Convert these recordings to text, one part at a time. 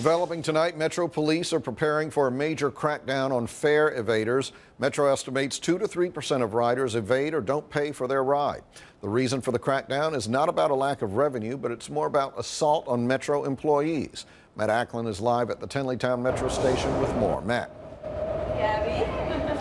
Developing tonight, Metro police are preparing for a major crackdown on fare evaders. Metro estimates 2 to 3 percent of riders evade or don't pay for their ride. The reason for the crackdown is not about a lack of revenue, but it's more about assault on Metro employees. Matt Ackland is live at the Tenleytown Metro station with more. Matt.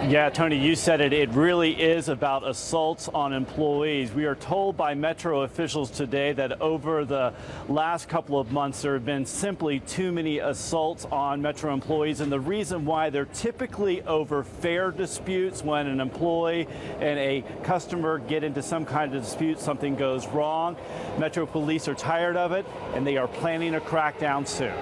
Yeah, Tony, you said it. It really is about assaults on employees. We are told by Metro officials today that over the last couple of months, there have been simply too many assaults on Metro employees. And the reason why they're typically over fare disputes when an employee and a customer get into some kind of dispute, something goes wrong. Metro police are tired of it, and they are planning a crackdown soon.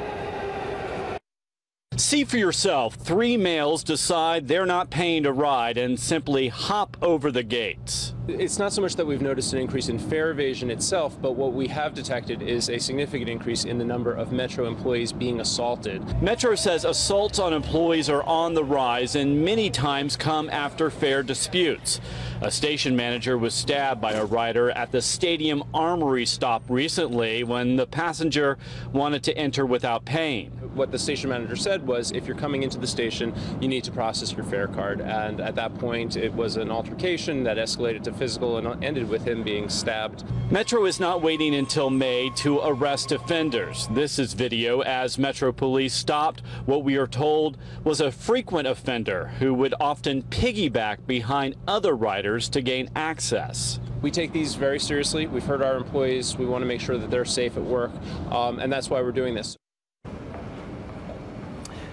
See for yourself. Three males decide they're not paying to ride and simply hop over the gates. It's not so much that we've noticed an increase in fare evasion itself, but what we have detected is a significant increase in the number of Metro employees being assaulted. Metro says assaults on employees are on the rise and many times come after fare disputes. A station manager was stabbed by a rider at the Stadium Armory stop recently when the passenger wanted to enter without paying. What the station manager said was if you're coming into the station, you need to process your fare card. And at that point, it was an altercation that escalated to physical and ended with him being stabbed. Metro is not waiting until May to arrest offenders. This is video as Metro police stopped what we are told was a frequent offender who would often piggyback behind other riders to gain access. We take these very seriously. We've heard our employees. We want to make sure that they're safe at work, um, and that's why we're doing this.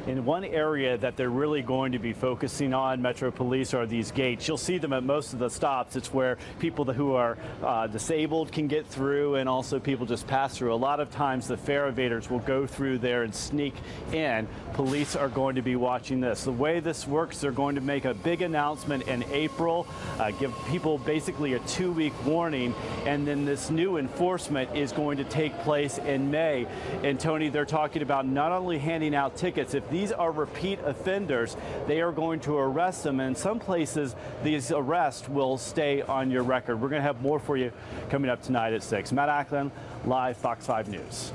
In one area that they're really going to be focusing on, Metro Police, are these gates. You'll see them at most of the stops. It's where people who are uh, disabled can get through and also people just pass through. A lot of times the fare evaders will go through there and sneak in. Police are going to be watching this. The way this works, they're going to make a big announcement in April, uh, give people basically a two-week warning, and then this new enforcement is going to take place in May. And Tony, they're talking about not only handing out tickets, if these are repeat offenders. They are going to arrest them. And in some places, these arrests will stay on your record. We're going to have more for you coming up tonight at 6. Matt Ackland, live Fox 5 News.